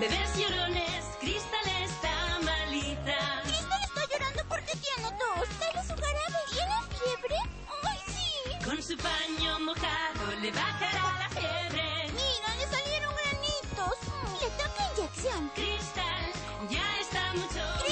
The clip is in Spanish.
Bebés llorones, Cristal está malita. Cristal está llorando porque tiene tos. Dale su jarabe. ¿Tiene fiebre? ¡Ay, sí! Con su paño mojado le bajará la fiebre. Mira, le salieron granitos. Mm, le toca inyección. Cristal ya está mucho